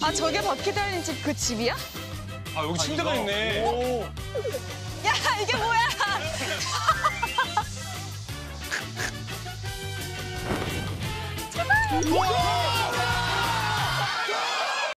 아 저게 바퀴 달린 집 그 집이야? 아 여기 침대가 있네. 야 이게 뭐야? 우와!